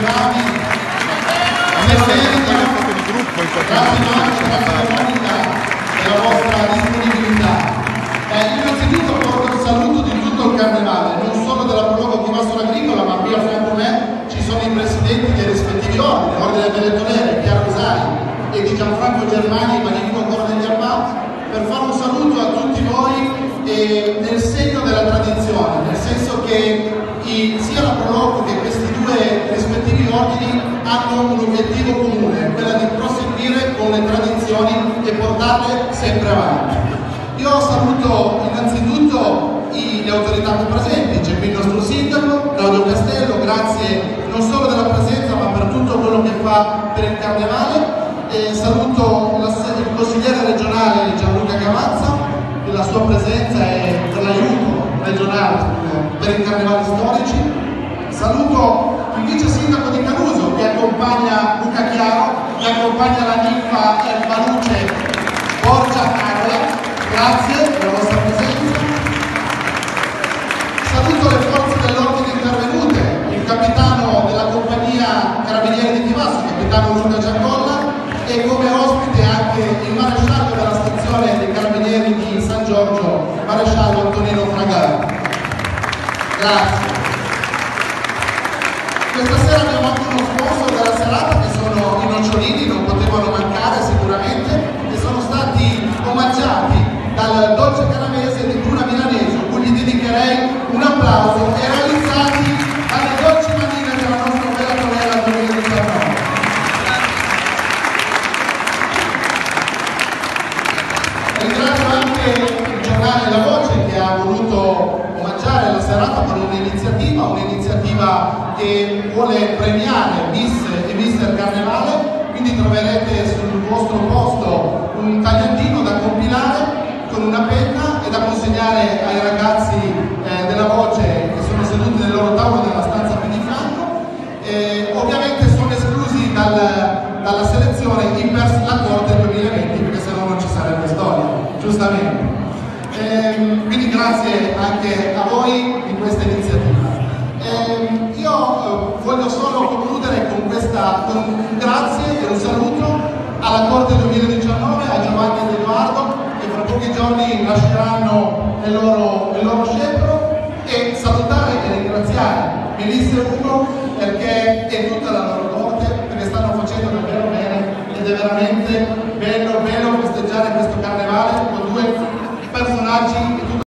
bravi, meritano, grazie Marco, grazie Monica della vostra disponibilità. Eh, innanzitutto porto il saluto di tutto il carnevale, non solo della Prologo di Mastro Agricola, ma qui a fianco a me ci sono i presidenti dei rispettivi ordini, l'Ordine delle Tonere, Chiaro Isai e di Gianfranco Germani, Magnifico Coro degli per fare un saluto a tutti voi e nel segno della tradizione, nel senso che hanno un obiettivo comune, quella di proseguire con le tradizioni e portarle sempre avanti. Io saluto innanzitutto i, le autorità qui presenti, c'è qui il nostro sindaco, Claudio Castello, grazie non solo della presenza ma per tutto quello che fa per il Carnevale. E saluto la, il consigliere regionale Gianluca Cavazza per la sua presenza e per l'aiuto regionale per i carnevali storici. Saluto il vice sindaco di Caruso che accompagna Luca Chiaro, che accompagna la ninfa Erba Luce Borgia Agola. Grazie per la vostra presenza. Saluto le forze dell'ordine intervenute, il capitano della compagnia Carabinieri di Chivasso, capitano Luca Giacolla e come ospite anche il maresciallo della stazione dei Carabinieri di San Giorgio, maresciallo Antonino Fragaro. Grazie. Questa sera abbiamo anche uno sponsor della serata che sono i nocciolini, dolce canavese di Bruna Milanese, a cui gli dedicherei un applauso e realizzati dalle dolci manine della nostra bella tonella 2019. Ringrazio anche il giornale La Voce che ha voluto omaggiare la serata con un'iniziativa, un'iniziativa che vuole premiare Miss e Mister Carnevale, quindi troverete sul vostro posto un dal, dalla selezione i pers la Corte 2020 perché se no non ci sarebbe storia, giustamente. Ehm, quindi grazie anche a voi di questa iniziativa. Ehm, io eh, voglio solo concludere con questa con un grazie e un saluto alla Corte 2019, a Giovanni ed Edoardo che fra pochi giorni lasceranno il loro, il loro scettro e salutare e ringraziare Melissa e Ugo perché è tutta la loro ed è veramente bello, bello festeggiare questo carnevale con due personaggi